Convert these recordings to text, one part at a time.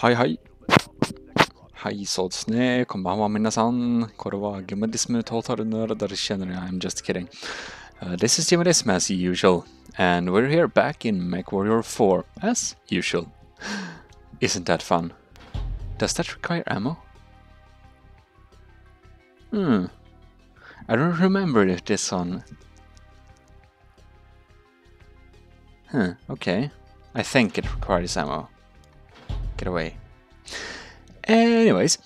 はいはい。はい、そうですね。こんばんは、皆さん。これはゲームリスムトータルナラダルチャンネル。I'm just kidding.、Uh, this is Gmodism as usual. And we're here back in MechWarrior 4 as usual. Isn't that fun? Does that require ammo? Hmm. I don't remember this one. Huh, okay. I think it requires ammo. Get away. Anyways,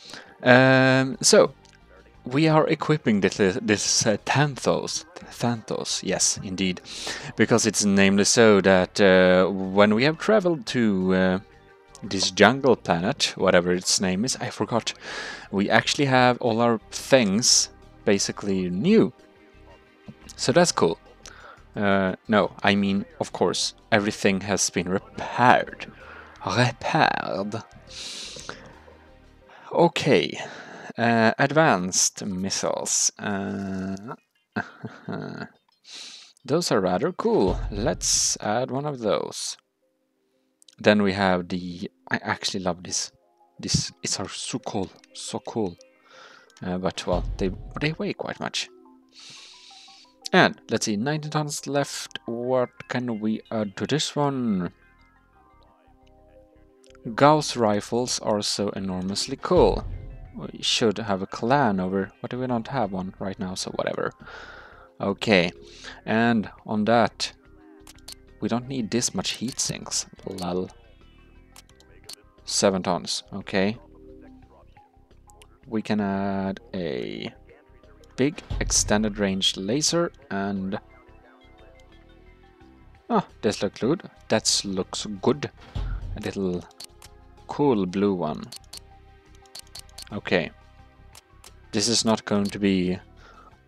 um, so we are equipping this, this uh, Thanatos. Thanatos, yes, indeed. Because it's namely so that uh, when we have traveled to uh, this jungle planet, whatever its name is, I forgot, we actually have all our things basically new. So that's cool. Uh, no, I mean, of course, everything has been repaired. Repaired. Okay, uh, advanced missiles. Uh, those are rather cool. Let's add one of those. Then we have the. I actually love this. This is are so cool, so cool. Uh, but well, they they weigh quite much. And let's see, 19 tons left. What can we add to this one? Gauss rifles are so enormously cool. We should have a clan over, but we don't have one right now, so whatever. Okay, and on that, we don't need this much heat sinks. Lol. 7 tons, okay. We can add a big extended range laser and ah this looks good that looks good a little cool blue one. Okay. This is not going to be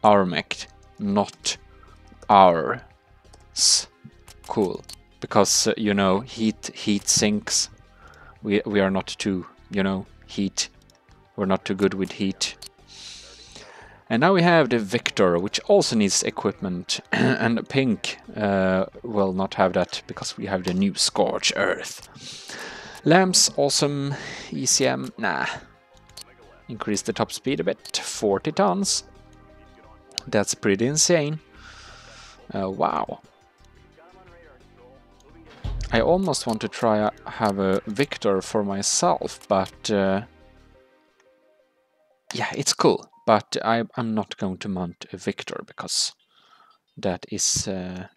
our mech not ours. Cool. Because uh, you know heat heat sinks. We we are not too you know heat. We're not too good with heat. And now we have the Victor, which also needs equipment, and Pink uh, will not have that because we have the new Scorch Earth. Lamps, awesome. ECM, nah. Increase the top speed a bit, 40 tons. That's pretty insane. Uh, wow. I almost want to try have a Victor for myself, but uh, yeah, it's cool but I, am not going to mount a Victor because that is uh,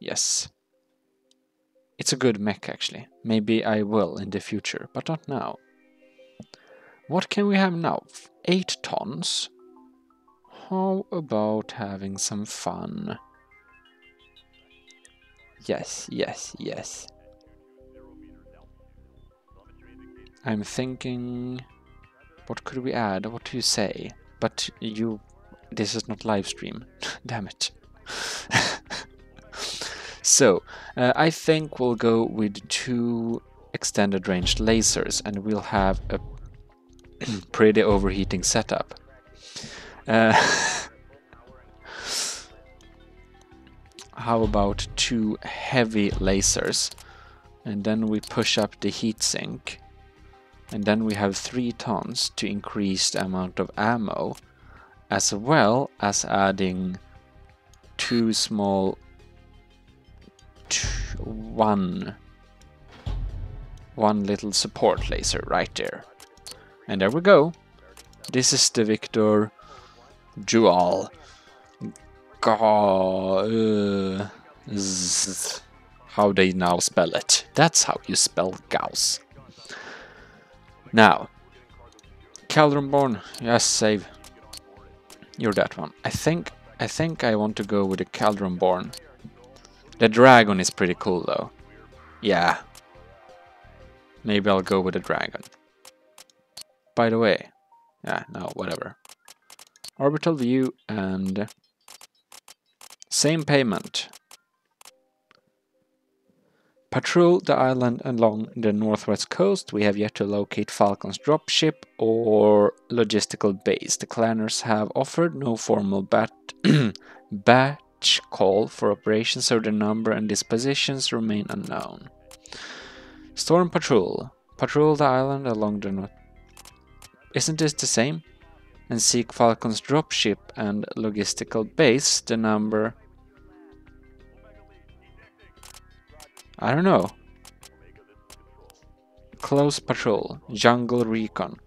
yes it's a good mech actually maybe I will in the future but not now what can we have now 8 tons how about having some fun yes yes yes I'm thinking what could we add? What do you say? But you... This is not live stream. Damn it. so, uh, I think we'll go with two extended range lasers and we'll have a pretty overheating setup. Uh, how about two heavy lasers and then we push up the heatsink and then we have 3 tons to increase the amount of ammo, as well as adding two small one one little support laser right there. And there we go. This is the Victor. Ga uh, how they now spell it. That's how you spell Gauss. Now, Caldron yes, save. You're that one. I think I think I want to go with the Caldron The dragon is pretty cool though. Yeah. Maybe I'll go with the dragon. By the way, yeah, no, whatever. Orbital view and same payment. Patrol the island along the northwest coast. We have yet to locate Falcon's dropship or logistical base. The clanners have offered no formal bat batch call for operations, so the number and dispositions remain unknown. Storm Patrol. Patrol the island along the north. Isn't this the same? And seek Falcon's dropship and logistical base. The number. I don't know. Close patrol. Jungle recon.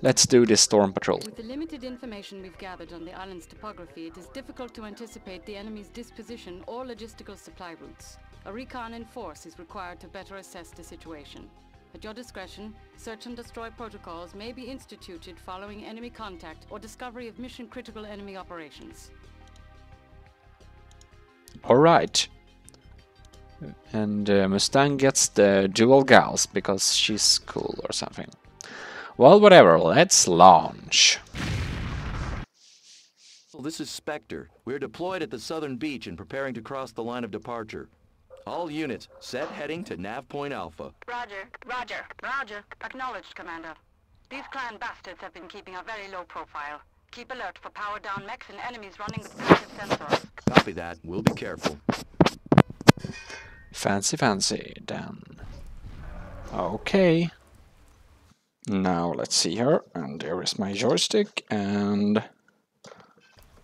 Let's do this storm patrol. With the limited information we've gathered on the island's topography, it is difficult to anticipate the enemy's disposition or logistical supply routes. A recon in force is required to better assess the situation. At your discretion, search and destroy protocols may be instituted following enemy contact or discovery of mission critical enemy operations. Alright. And uh, Mustang gets the dual Gauss because she's cool or something. Well, whatever, let's launch. This is Spectre. We're deployed at the southern beach and preparing to cross the line of departure. All units, set heading to Nav Point Alpha. Roger, Roger, Roger. Acknowledged, Commander. These clan bastards have been keeping a very low profile. Keep alert for power down mechs and enemies running with passive sensors. Copy that. We'll be careful. Fancy, fancy, done. Okay. Now let's see here, and there is my joystick, and...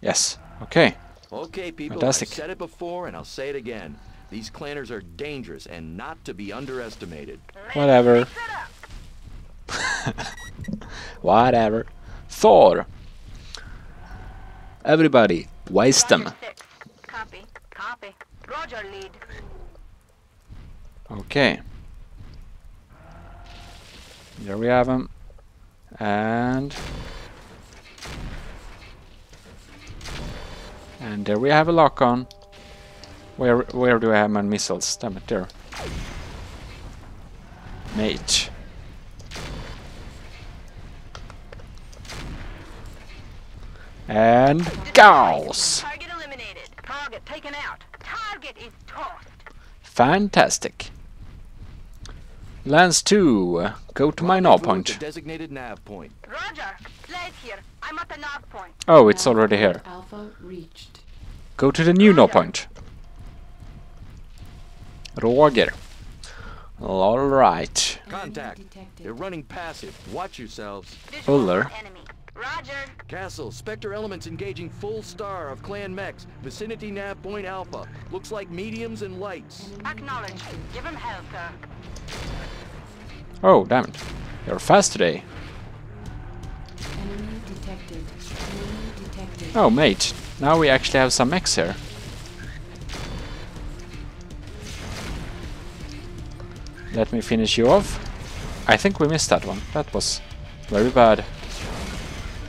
Yes, okay. Okay, people, Fantastic. I said it before and I'll say it again. These clanners are dangerous and not to be underestimated. Whatever. Whatever. Thor. Everybody, waste them. Copy, copy. Roger, lead. Okay. There we have him. And... And there we have a lock on. Where where do I have my missiles? Damn it, there. Mate. And Gauss! Target eliminated. Target taken out. Target is tossed. Fantastic. Lance 2, go to my null Rendezvous at point. Designated nav point. Roger. Blaze here. I'm at the knock point. Oh, it's already here. Alpha reached. Go to the new null point. Roger. Alright. Contact. detected. They're running passive. Watch yourselves. Visual Uller. Enemy. Roger. Castle, Spectre elements engaging full star of clan mechs. Vicinity nav point Alpha. Looks like mediums and lights. Acknowledged. Give him hell, sir. Oh, damn it. You're fast today. Enemy detected. Enemy detected. Oh, mate. Now we actually have some mechs here. Let me finish you off. I think we missed that one. That was very bad.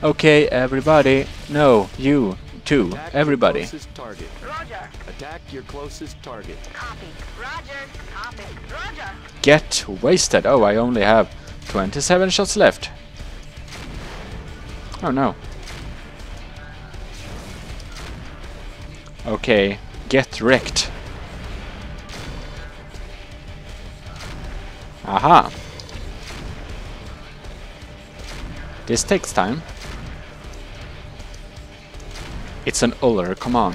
Okay, everybody. No, you too. Attack Everybody. Your closest target. Roger. Attack your closest target. Copy. Roger. Copy. Roger. Get wasted. Oh, I only have 27 shots left. Oh no. Okay, get wrecked. Aha. This takes time. It's an Uller, come on.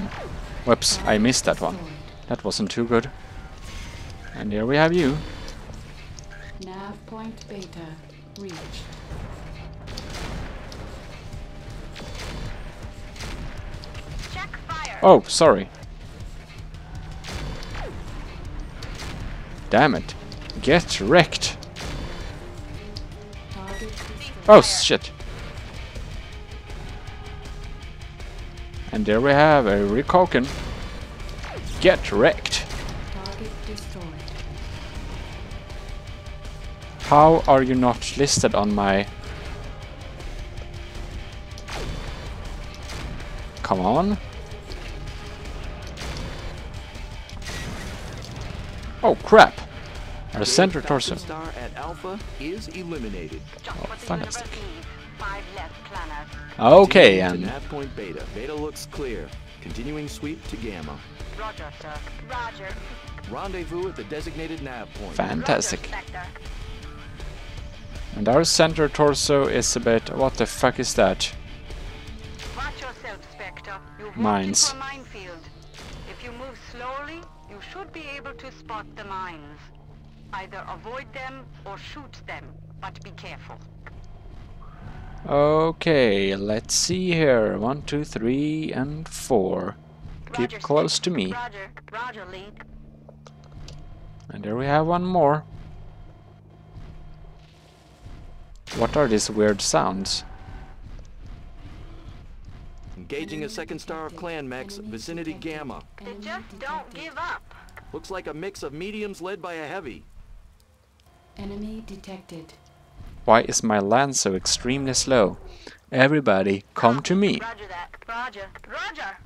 Whoops, I missed that one. That wasn't too good. And here we have you. Nav point beta reached. Oh, sorry. Damn it. Get wrecked. Oh, shit. And there we have a Ryoken. Get wrecked. Target destroyed. How are you not listed on my... Come on. Oh, crap. Our center torso. Star at Alpha is eliminated. Oh, fantastic. Universe needs. Five less clanners. Okay, and... nav point Beta. Beta looks clear. Continuing sweep to Gamma. Roger, sir. Roger. Rendezvous at the designated nav point. Fantastic. Roger, And our center torso is a bit... What the fuck is that? Watch yourself, Spectre. You've Mines. into minefield. If you move slowly, you should be able to spot the mines. Either avoid them or shoot them, but be careful. Okay, let's see here. One, two, three, and four. Keep Roger, close Stick. to me. Roger. Roger, lead. And there we have one more. What are these weird sounds? Engaging a second star of clan Max, vicinity Gamma. They just don't give up. Looks like a mix of mediums led by a heavy. Enemy detected. Why is my land so extremely slow? Everybody, come to me. Roger that. Roger. Roger.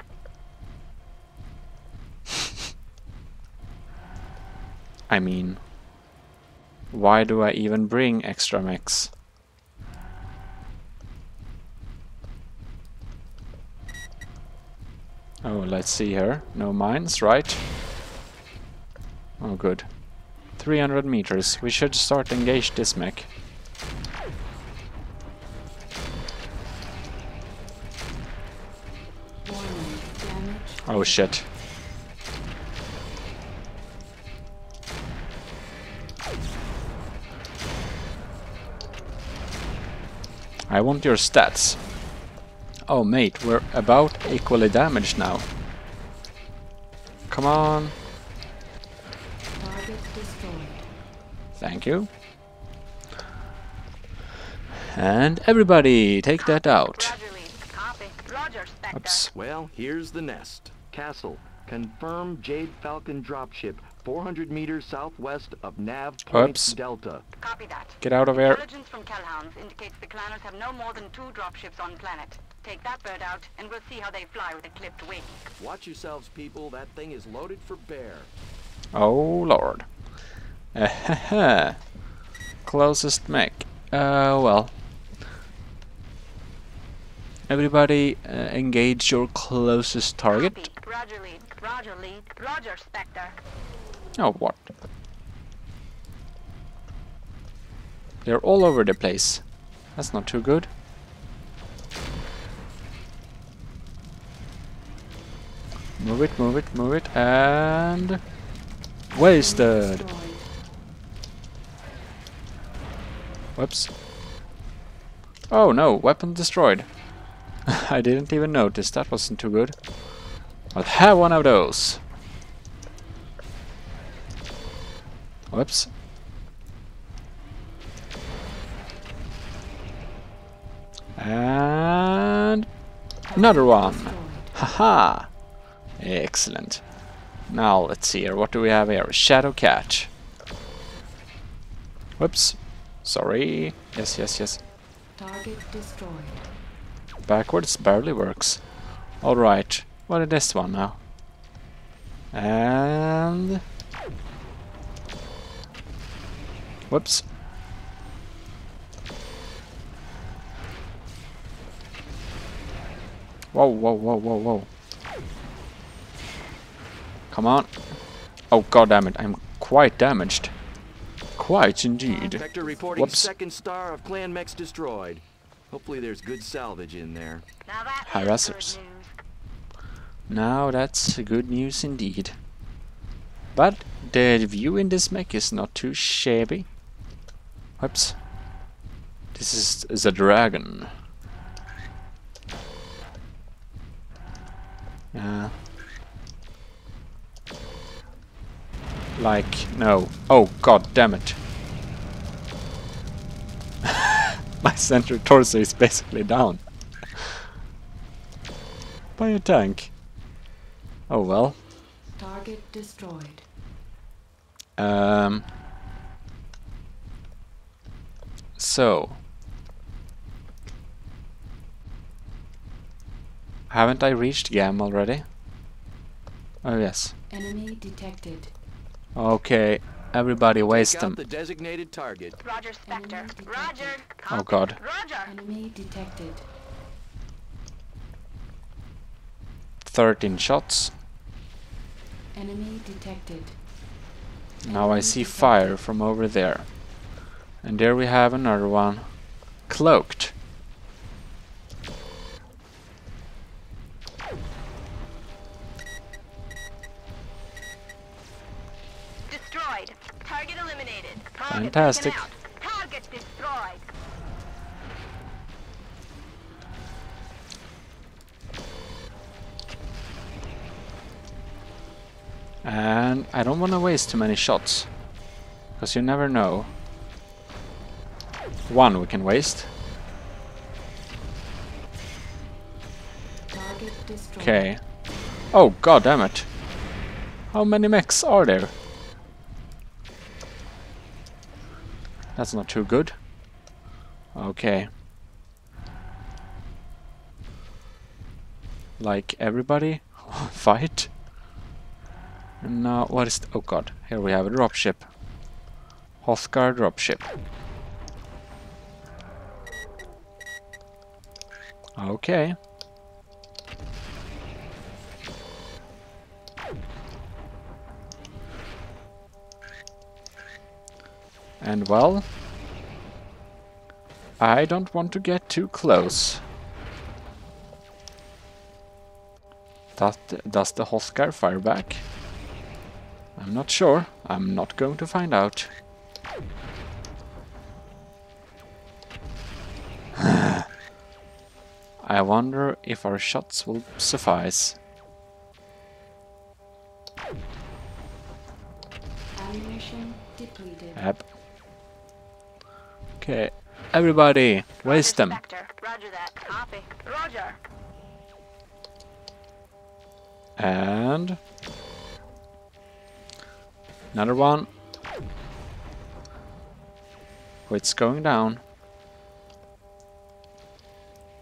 I mean, why do I even bring extra mechs? Oh, let's see here. No mines, right? Oh, good. 300 meters. We should start engage this mech. Oh shit. I want your stats. Oh mate, we're about equally damaged now. Come on. Target destroyed. Thank you. And everybody, take that out. Roger, lead. Copy. Roger, Spectre. Oops. Well, here's the nest. Castle. Confirm Jade Falcon dropship 400 meters southwest of Nav Point Oops. Delta. Copy that. Get out of here. Intelligence from Kell Hounds indicates the clanners have no more than two dropships on planet. Take that bird out, and we'll see how they fly with a clipped wing. Watch yourselves, people. That thing is loaded for bear. Oh lord. Ahaha. Closest mech. Uh, well. Everybody, uh, engage your closest target. Copy. Roger, lead. Roger, lead. Roger, Spectre. Oh, what? They're all over the place. That's not too good. Move it, move it, move it, and... Wasted! Whoops. Oh no, weapon destroyed. I didn't even notice, that wasn't too good. I'll have one of those. Whoops. And another one. Haha! Excellent. Now let's see here, what do we have here? Shadow Cat. Whoops. Sorry. Yes, yes, yes. Target destroyed. Backwards barely works. Alright, what is this one now? And... Whoops. Whoa, whoa, whoa, whoa, whoa. Come on. Oh god damn it, I'm quite damaged. Quite indeed. Vector reporting Whoops. second star of clan mechs destroyed. Hopefully there's good salvage in there. Now that is Harassers. Now that's good news indeed. But the view in this mech is not too shabby. Whoops. This is, a dragon. Yeah. Like, no. Oh, god damn it. My center torso is basically down. By a tank. Oh well. Target destroyed. Um. So. Haven't I reached Gam already? Oh yes. Enemy detected. Okay, everybody waste Take them. out the designated target. Roger, Spectre. Roger. Oh god. Roger. Enemy detected. 13 shots. Enemy detected. Now I see fire from over there. And there we have another one. Cloaked. Destroyed. Target Target eliminated. Target Fantastic. Waste too many shots. Because you never know. One we can waste. Okay. Oh god damn it. How many mechs are there? That's not too good. Okay. Like everybody, fight. And now what is? oh god, here we have a dropship. Hothgar dropship. Okay. And well, I don't want to get too close. The, does the Hothgar fire back? I'm not sure. I'm not going to find out. I wonder if our shots will suffice. Ammunition depleted. Yep. Okay, everybody, waste them. Spectre. Roger that. Copy. Roger. And another one. Oh, it's going down.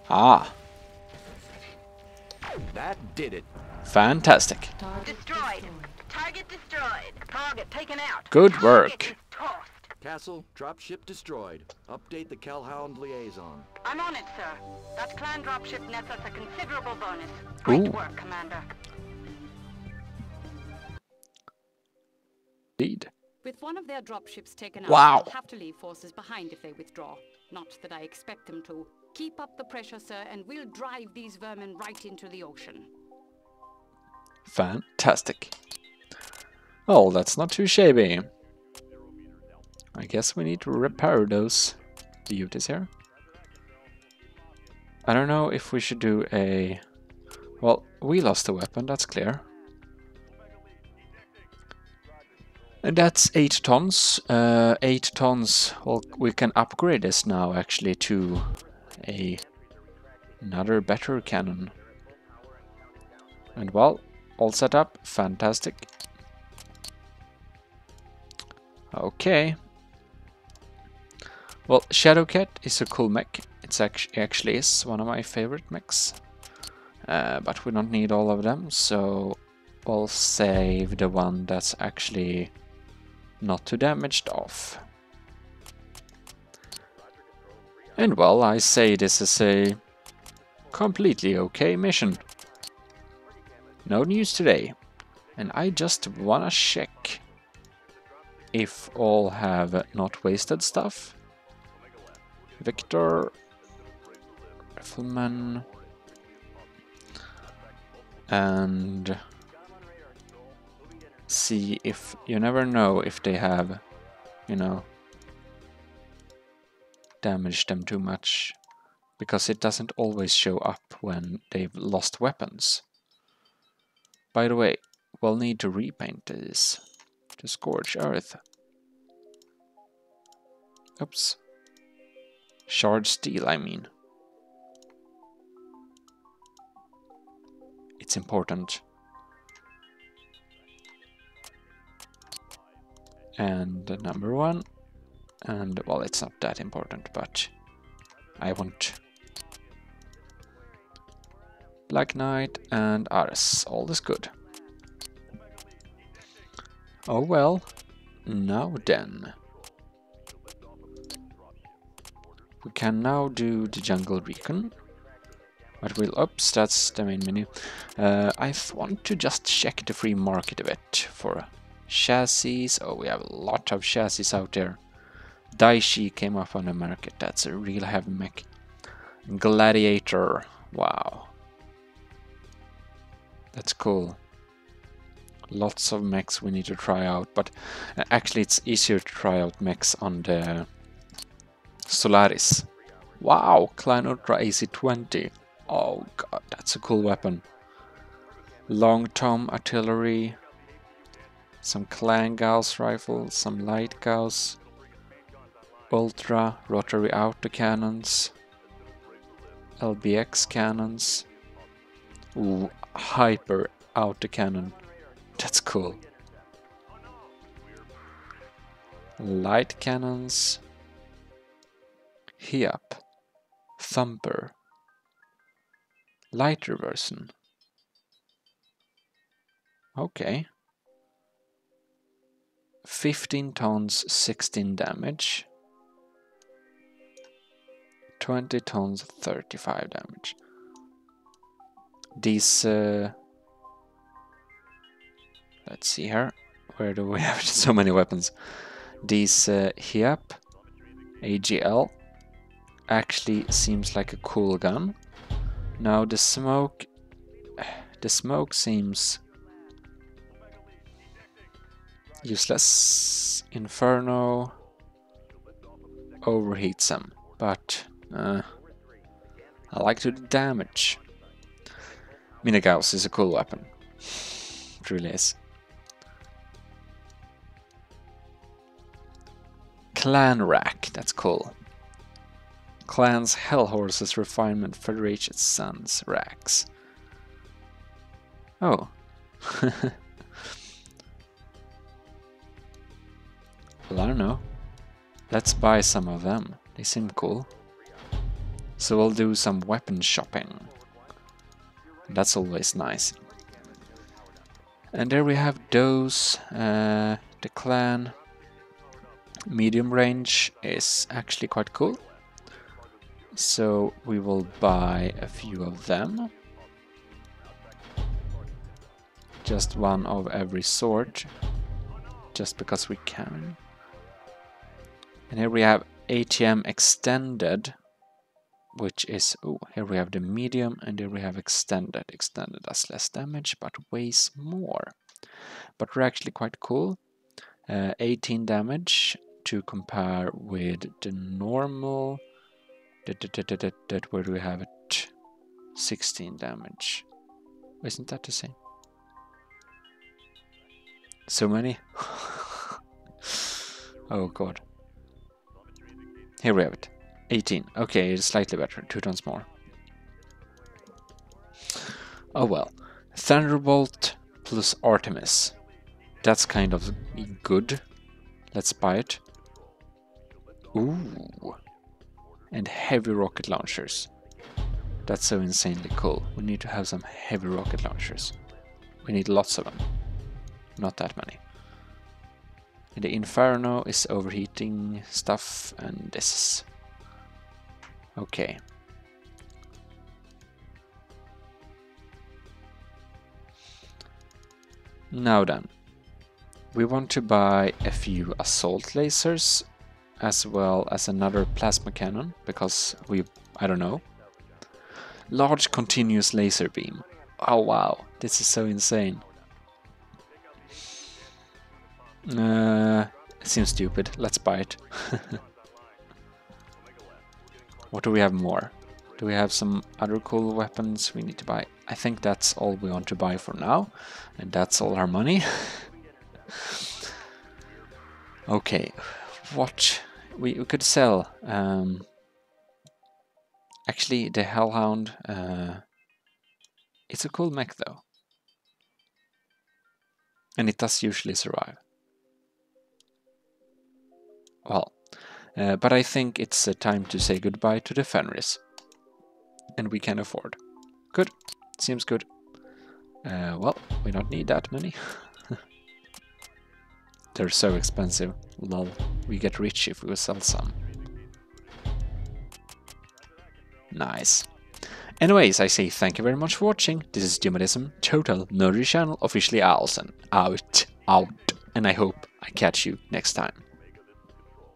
Ah, That did it. fantastic. Target Destroyed. destroyed. Target destroyed. Target taken out. Good Target work. is tossed. Castle, dropship destroyed. Update the Kell Hound liaison. I'm on it, sir. That clan dropship nets us a considerable bonus. Great Ooh. work, Commander. With one of their dropships taken out, Wow. they'll have to leave forces behind if they withdraw. Not that I expect them to. Keep up the pressure, sir, and we'll drive these vermin right into the ocean. Fantastic. Oh, that's not too shabby. I guess we need to repair those beauties here. I don't know if we should do a... Well, we lost a weapon, that's clear. That's 8 tons. Uh, 8 tons, well, we can upgrade this now actually to a another better cannon. And well, all set up, fantastic. Okay. Well, Shadowcat is a cool mech. It's actually actually is one of my favorite mechs. Uh, but we don't need all of them, so we'll save the one that's actually not too damaged off. And well, I say this is a completely okay mission. No news today. And I just wanna check if all have not wasted stuff. Victor, Rifleman, and see if you never know if they have, you know, damaged them too much because it doesn't always show up when they've lost weapons. By the way, we'll need to repaint this to Scorch Earth. Oops. Shard Steel, I mean. It's important. And number one. And, well, it's not that important, but I want Black Knight and Ares. All is good. Oh well. Now then. We can now do the jungle recon. But we'll oops, that's the main menu. Uh, I want to just check the free market a bit for chassis. Oh, we have a lot of chassis out there. Daishi came up on the market. That's a real heavy mech. Gladiator. Wow. That's cool. Lots of mechs we need to try out, but uh, actually it's easier to try out mechs on the Solaris. Wow, Klein Ultra AC-20. Oh god, that's a cool weapon. Long tom artillery, some Clan Gauss rifles, some light Gauss, ultra rotary autocannons, LBX cannons, Ooh, hyper autocannon. That's cool. Light cannons, HIAP, Thumper, lighter version. Okay. 15 tons, 16 damage. 20 tons, 35 damage. These... Uh, let's see here. Where do we have so many weapons? These uh, HIAP AGL actually seems like a cool gun. Now the smoke... The smoke seems useless. Inferno overheats them, but uh, I like to do damage. Minigauss is a cool weapon. It really is. Clan Rack, that's cool. Clans, Hell Horses, Refinement, Federation, Sons, Racks. Oh. well, I don't know. Let's buy some of them. They seem cool. So we'll do some weapon shopping. That's always nice. And there we have those. Uh, the clan medium range is actually quite cool. So we will buy a few of them. Just one of every sort. Just because we can. And here we have ATM extended which is, oh, here we have the medium and here we have extended. Extended does less damage but weighs more. But we're actually quite cool. Uh, 18 damage to compare with the normal. That, where do we have it? 16 damage. Isn't that the same? So many? oh god. Here we have it. 18. Okay, it's slightly better. Two tons more. Oh well. Thunderbolt plus Artemis. That's kind of good. Let's buy it. Ooh. And heavy rocket launchers. That's so insanely cool. We need to have some heavy rocket launchers. We need lots of them. Not that many. The Inferno is overheating stuff and this Okay. Now then, we want to buy a few assault lasers as well as another plasma cannon because we, I don't know. Large continuous laser beam. Oh wow, this is so insane. Uh, seems stupid, let's buy it. What do we have more? Do we have some other cool weapons we need to buy? I think that's all we want to buy for now. And that's all our money. okay, what we, we could sell. Um, actually, the Hellhound. Uh, it's a cool mech though. And it does usually survive. Well, uh, but I think it's uh, time to say goodbye to the Fenris. And we can afford. Good. Seems good. Uh, well, we don't need that many. They're so expensive. Lol. We get rich if we sell some. Nice. Anyways, I say thank you very much for watching. This is Gmodism, Total Nerdy Channel, officially Owlson. Out, out. And I hope I catch you next time.